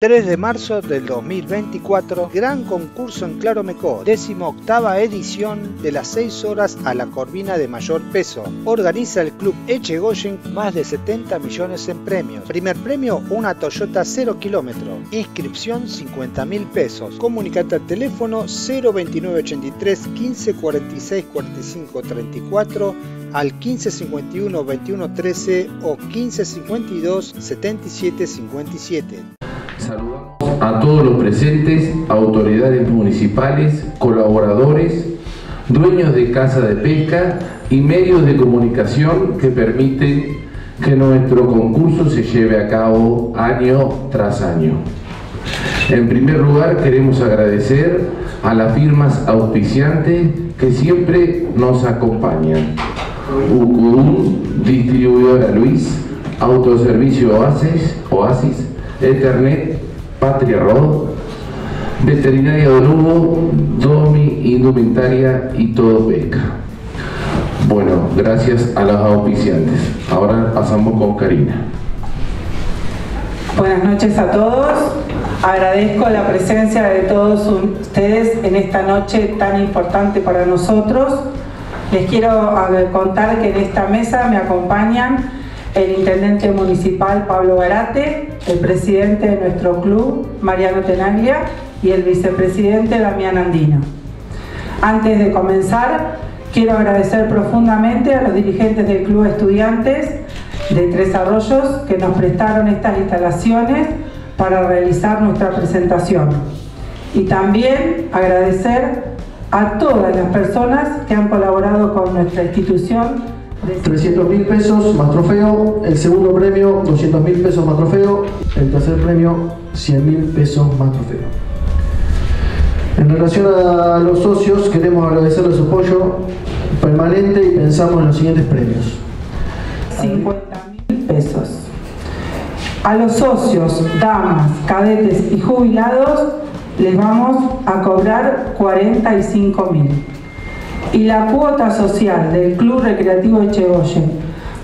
3 de marzo del 2024, gran concurso en Claro Mecó, octava edición de las 6 horas a la corvina de mayor peso. Organiza el club Echegoyen más de 70 millones en premios. Primer premio, una Toyota 0 kilómetro. Inscripción 50 mil pesos. Comunicate al teléfono 02983 15 46 45 34 al 1551 21 13 o 1552 77 57. Saludamos a todos los presentes, autoridades municipales, colaboradores, dueños de casa de pesca y medios de comunicación que permiten que nuestro concurso se lleve a cabo año tras año. En primer lugar, queremos agradecer a las firmas auspiciantes que siempre nos acompañan. UCUDUM, Distribuidora Luis, Autoservicio Oasis, Oasis Ethernet, Patria Rod, Veterinaria de Lugo, Domi, Indumentaria y Todo Pesca. Bueno, gracias a los auspiciantes. Ahora pasamos con Karina. Buenas noches a todos. Agradezco la presencia de todos ustedes en esta noche tan importante para nosotros. Les quiero contar que en esta mesa me acompañan el intendente municipal Pablo Barate, el presidente de nuestro club Mariano Tenaglia y el vicepresidente Damián Andino. Antes de comenzar, quiero agradecer profundamente a los dirigentes del Club Estudiantes de Tres Arroyos que nos prestaron estas instalaciones para realizar nuestra presentación. Y también agradecer a todas las personas que han colaborado con nuestra institución 300 mil pesos más trofeo, el segundo premio 200 mil pesos más trofeo, el tercer premio 100 mil pesos más trofeo. En relación a los socios, queremos agradecerles su apoyo permanente y pensamos en los siguientes premios. 50 mil pesos. A los socios, damas, cadetes y jubilados les vamos a cobrar 45 mil y la cuota social del Club Recreativo Echegoyen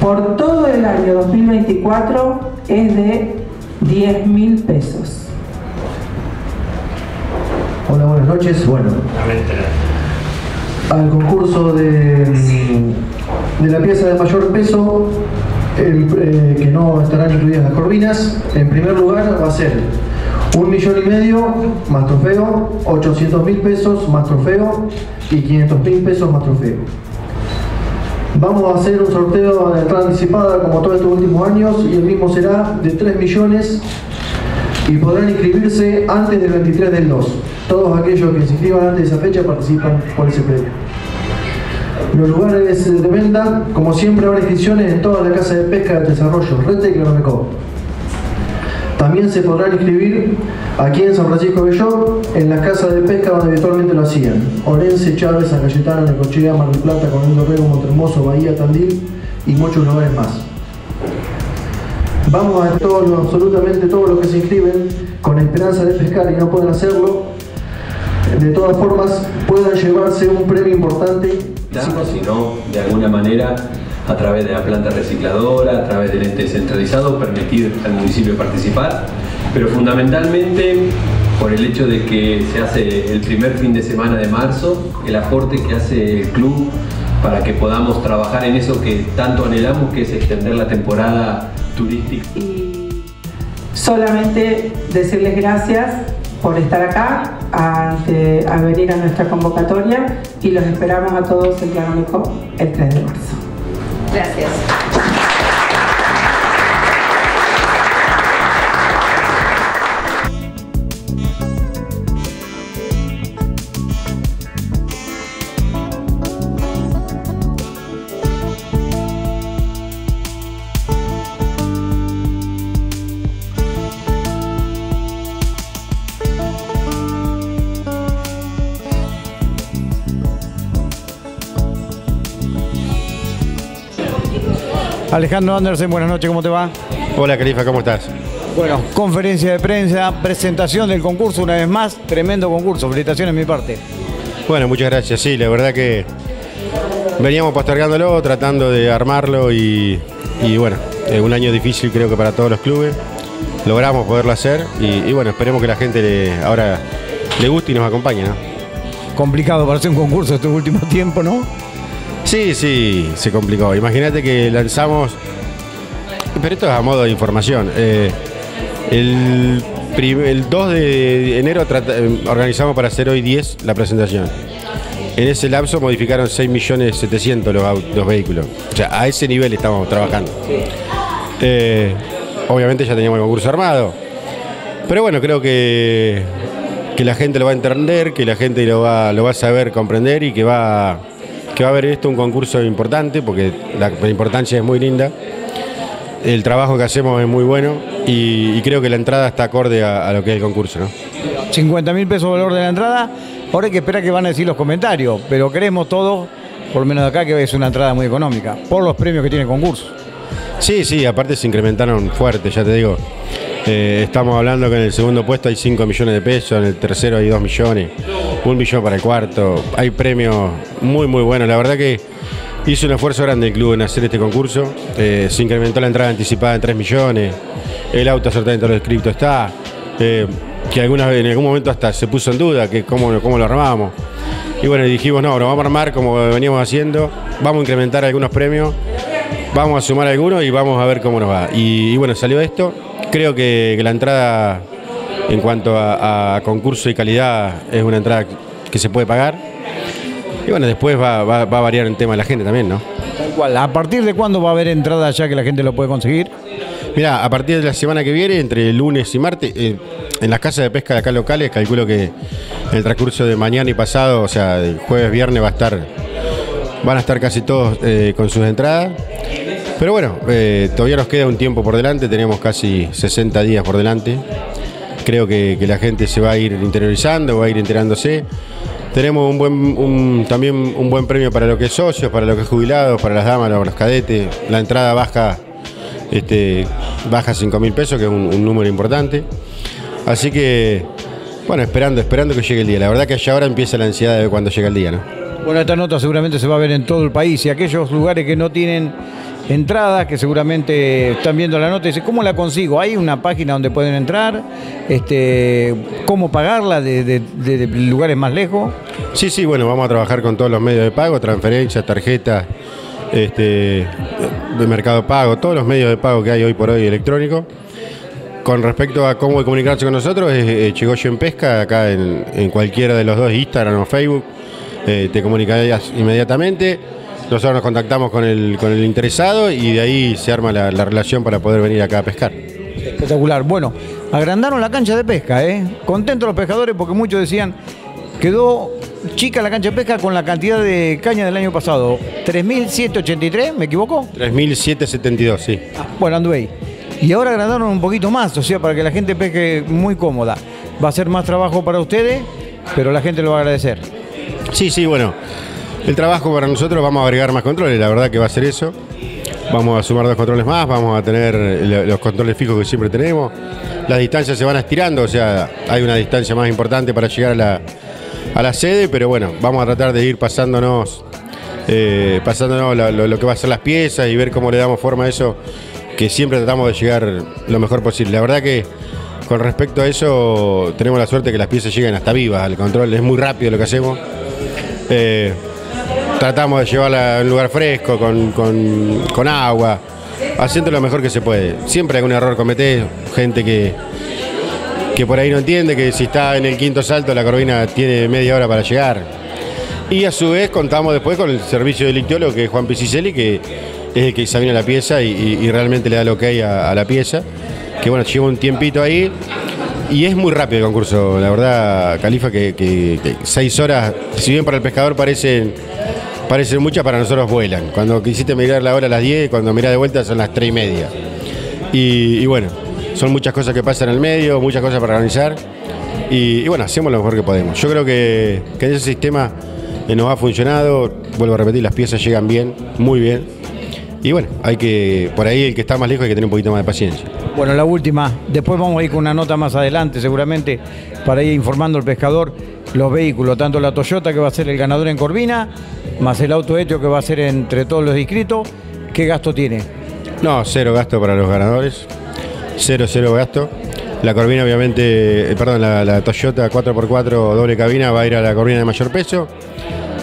por todo el año 2024 es de 10 mil pesos. Hola, buenas noches. Bueno, al concurso de, de la pieza de mayor peso, eh, que no estarán incluidas las corvinas, en primer lugar va a ser un millón y medio más trofeo, 800 mil pesos más trofeo y 500 mil pesos más trofeo. Vamos a hacer un sorteo de entrada anticipada como todos estos últimos años y el mismo será de 3 millones y podrán inscribirse antes del 23 del 2. Todos aquellos que se inscriban antes de esa fecha participan por ese premio. Los lugares de venta, como siempre, habrá inscripciones en toda la casa de pesca de desarrollo, y Cloromeco. También se podrán inscribir aquí en San Francisco de Belló, en las casas de pesca donde habitualmente lo hacían. Orense, Chávez, San Cayetano, Necochea, Mar del Plata, Coronel Dorrego, Montermoso, Bahía, Tandil y muchos lugares más. Vamos a todos, absolutamente todos los que se inscriben con esperanza de pescar y no pueden hacerlo, de todas formas puedan llevarse un premio importante. Sino de alguna manera a través de la planta recicladora, a través del ente centralizado, permitir al municipio participar, pero fundamentalmente por el hecho de que se hace el primer fin de semana de marzo, el aporte que hace el club para que podamos trabajar en eso que tanto anhelamos, que es extender la temporada turística. Y solamente decirles gracias por estar acá, a, venir a nuestra convocatoria y los esperamos a todos en Claro el 3 de marzo. Gracias. Alejandro Andersen, buenas noches, ¿cómo te va? Hola, Califa, ¿cómo estás? Bueno, conferencia de prensa, presentación del concurso una vez más, tremendo concurso, felicitaciones de mi parte. Bueno, muchas gracias, sí, la verdad que veníamos postergándolo, tratando de armarlo y, y bueno, es un año difícil creo que para todos los clubes, logramos poderlo hacer y, y bueno, esperemos que la gente le- ahora le guste y nos acompañe, ¿no? Complicado para hacer un concurso este último tiempo, ¿no? Sí, sí, se complicó. Imagínate que lanzamos, pero esto es a modo de información. eh, el, el 2 de enero eh, organizamos para hacer hoy 10 la presentación. En ese lapso modificaron 6.700.000 los, los vehículos. O sea, a ese nivel estamos trabajando. Eh, obviamente ya teníamos el concurso armado. Pero bueno, creo que, que la gente lo va a entender, que la gente lo va, lo va a saber comprender y que va, que va a ver esto un concurso importante, porque la, importancia es muy linda. El trabajo que hacemos es muy bueno y, y creo que la entrada está acorde a, a lo que es el concurso. ¿no? 50 mil pesos valor de la entrada. Ahora hay que esperar que van a decir los comentarios, pero creemos todos, por lo menos de acá, que es una entrada muy económica, por los premios que tiene el concurso. Sí, sí, aparte se incrementaron fuerte, ya te digo. Eh, estamos hablando que en el segundo puesto hay 5 millones de pesos, en el tercero hay 2 millones, un millón para el cuarto. Hay premios muy, muy buenos. La verdad que hizo un esfuerzo grande el club en hacer este concurso. Eh, se incrementó la entrada anticipada en 3 millones. El auto absolutamente todo escrito está. Eh, que alguna vez, en algún momento hasta se puso en duda que cómo, cómo lo armábamos. Y bueno, dijimos, no, lo vamos a armar como veníamos haciendo, vamos a incrementar algunos premios, vamos a sumar algunos y vamos a ver cómo nos va. Y, bueno, salió esto. Creo que la entrada en cuanto a, a concurso y calidad es una entrada que se puede pagar. Y bueno, después va, va- va a variar el tema de la gente también, ¿no? Tal cual. ¿A partir de cuándo va a haber entrada ya que la gente lo puede conseguir? Mira, a partir de la semana que viene, entre lunes y martes, eh, en las casas de pesca de acá locales, calculo que en el transcurso de mañana y pasado, o sea, jueves, viernes, va a estar, van a estar casi todos eh, con sus entradas. Pero bueno, eh, todavía nos queda un tiempo por delante, tenemos casi 60 días por delante. Creo que, que la gente se va a ir interiorizando, va a ir enterándose. Tenemos un buen, también un buen premio para lo que es socios, para lo que es jubilados, para las damas, para los cadetes. La entrada baja este, baja 5 mil pesos, que es un, número importante. Así que, bueno, esperando, esperando que llegue el día. La verdad que allá ahora empieza la ansiedad de ver cuándo llega el día, ¿no? Bueno, esta nota seguramente se va a ver en todo el país y aquellos lugares que no tienen entradas, que seguramente están viendo la nota, y ¿cómo la consigo? ¿Hay una página donde pueden entrar? Este, ¿Cómo pagarla de, lugares más lejos? Sí, sí, bueno, vamos a trabajar con todos los medios de pago, transferencias, tarjetas, este, de mercado pago, todos los medios de pago que hay hoy por hoy electrónicos. Con respecto a cómo comunicarse con nosotros, es eh, Chegoyo en Pesca, acá en, en cualquiera de los dos, Instagram o Facebook, eh, te comunicarías inmediatamente. Nosotros nos contactamos con el, con el interesado y de ahí se arma la, la relación para poder venir acá a pescar. Espectacular. Bueno, agrandaron la cancha de pesca, ¿eh? Contentos los pescadores porque muchos decían, quedó chica la cancha de pesca con la cantidad de caña del año pasado. 3.783, ¿me equivoco? 3.772, sí. Bueno, anduve ahí. Y ahora agrandaron un poquito más, o sea, para que la gente pesque muy cómoda. Va a ser más trabajo para ustedes, pero la gente lo va a agradecer. Sí, sí, bueno. El trabajo para nosotros vamos a agregar más controles, la verdad que va a ser eso. Vamos a sumar dos controles más, vamos a tener lo- los controles fijos que siempre tenemos. Las distancias se van estirando, o sea, hay una distancia más importante para llegar a la, a la sede, pero bueno, vamos a tratar de ir pasándonos, eh, pasándonos lo que va a ser las piezas y ver cómo le damos forma a eso, que siempre tratamos de llegar lo mejor posible. La verdad que con respecto a eso, tenemos la suerte que las piezas lleguen hasta vivas al control, es muy rápido lo que hacemos. Eh, tratamos de llevarla a un lugar fresco, con, con- agua, haciendo lo mejor que se puede. Siempre algún error cometés, gente que, que por ahí no entiende que si está en el quinto salto la corvina tiene media hora para llegar. Y a su vez contamos después con el servicio del ictiólogo que es Juan Pisicelli, que es el que examina la pieza y, realmente le da lo que hay a, la pieza. Que bueno, lleva un tiempito ahí. Y es muy rápido el concurso, la verdad, Califa, que, que- que seis horas, si bien para el pescador parecen, parecen muchas, para nosotros vuelan. Cuando quisiste mirar la hora a las 10, cuando mirás de vuelta son las 3 y media. Y, bueno, son muchas cosas que pasan en el medio, muchas cosas para organizar. Y, y bueno, hacemos lo mejor que podemos. Yo creo que, que ese sistema eh, nos ha funcionado. Vuelvo a repetir, las piezas llegan bien, muy bien. Y bueno, hay que, por ahí el que está más lejos hay que tener un poquito más de paciencia. Bueno, la última. Después vamos a ir con una nota más adelante, seguramente, para ir informando al pescador los vehículos, tanto la Toyota que va a ser el ganador en Corvina, más el auto Etio que va a ser entre todos los inscritos. ¿Qué gasto tiene? No, cero gasto para los ganadores. cero, cero gasto. La Corvina, obviamente, eh, perdón, la, Toyota 4x4 doble cabina va a ir a la Corvina de mayor peso.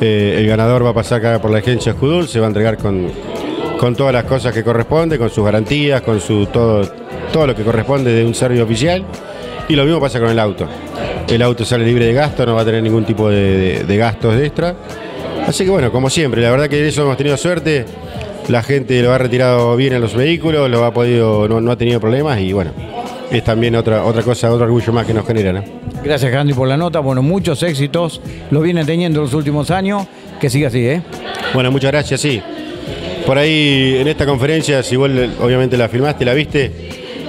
Eh, el ganador va a pasar acá por la agencia Escudul, se va a entregar con, con todas las cosas que corresponde, con sus garantías, con su todo, todo lo que corresponde de un servicio oficial. Y lo mismo pasa con el auto. El auto sale libre de gasto, no va a tener ningún tipo de- de gastos extra. Así que bueno, como siempre, la verdad que en eso hemos tenido suerte. La gente lo ha retirado bien en los vehículos, lo ha podido, no, no ha tenido problemas y bueno, es también otra, otra cosa, otro orgullo más que nos genera, ¿no? Gracias, Candy, por la nota. Bueno, muchos éxitos. Lo vienen teniendo en los últimos años. Que siga así, ¿eh? Bueno, muchas gracias, sí. Por ahí en esta conferencia, si vos obviamente la filmaste, la viste,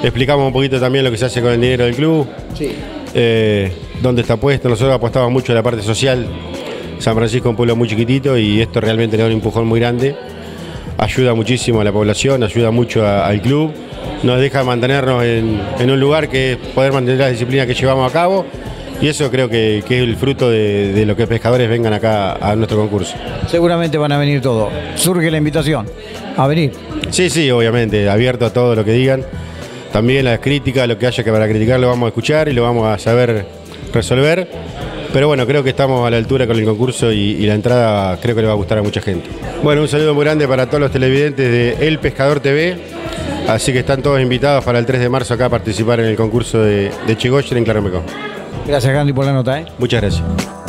explicamos un poquito también lo que se hace con el dinero del club, Sí. eh, dónde está puesto. Nosotros apostamos mucho a la parte social. San Francisco es un pueblo muy chiquitito y esto realmente le da un empujón muy grande. Ayuda muchísimo a la población, ayuda mucho a- al club, nos deja mantenernos en, en un lugar que es poder mantener la disciplina que llevamos a cabo y eso creo que, que es el fruto de, de lo que pescadores vengan acá a nuestro concurso. Seguramente van a venir todos. Surge la invitación a venir. Sí, sí, obviamente, abierto a todo lo que digan. También las críticas, lo que haya que para criticar lo vamos a escuchar y lo vamos a saber resolver. Pero bueno, creo que estamos a la altura con el concurso y, y la entrada creo que le va a gustar a mucha gente. Bueno, un saludo muy grande para todos los televidentes de El Pescador TV. Así que están todos invitados para el 3 de marzo acá a participar en el concurso de, de Chigoyen en Claromeco. Gracias, Candy, por la nota, ¿eh? Muchas gracias.